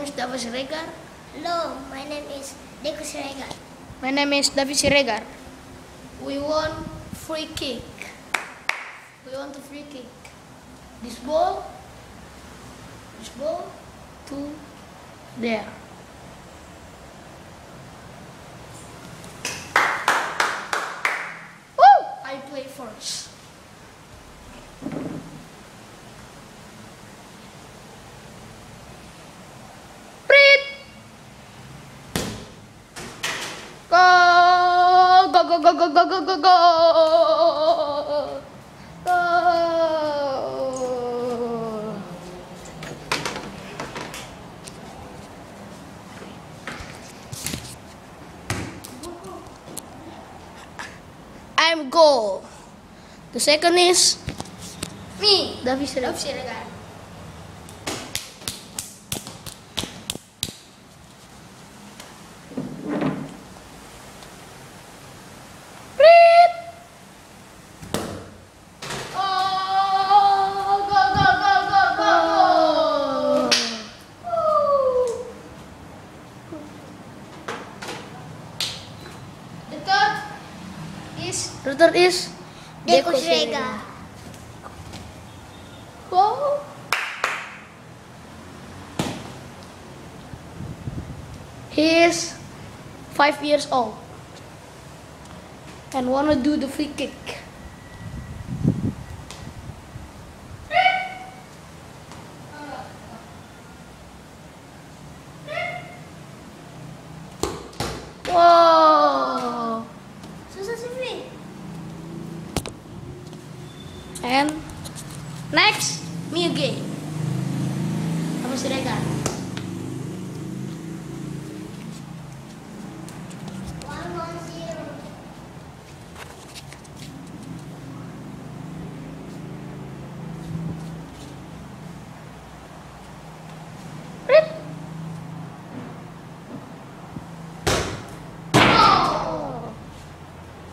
name is David Siregar. Hello, my name is Deco Siregar. My name is David Siregar. We want free kick. We want a free kick. This ball, this ball, to there. Woo! I play first. Prit! Go! Go, go, go, go, go, go, go, go! Go! I'm goal. The second is Me, David Siregar. David Siregar. Prit! Oh, go, go, go, go, go, go! The third is is Siregar. Wow. He is five years old and wanna do the free kick. Wow. Susah sih. And next, me again. Zero. Prit.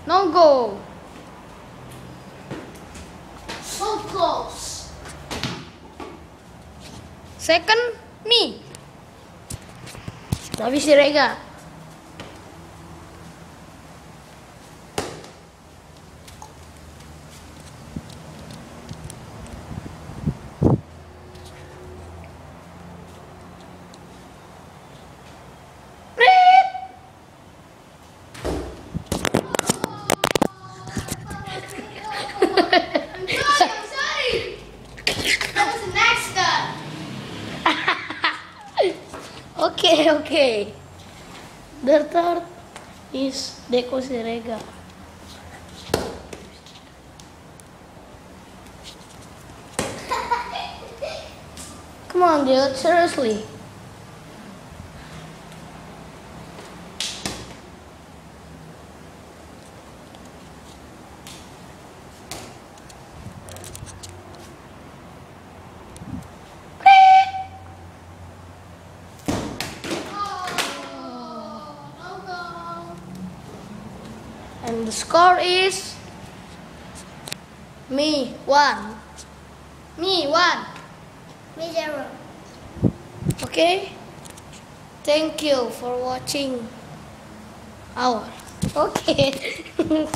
No go. So close. Second, me. David Siregar. Prit. okay, okay. The third is Deco Sirega. Come on, dude. Seriously. And the score is me one. Me one. Me zero. Okay? Thank you for watching our. Okay.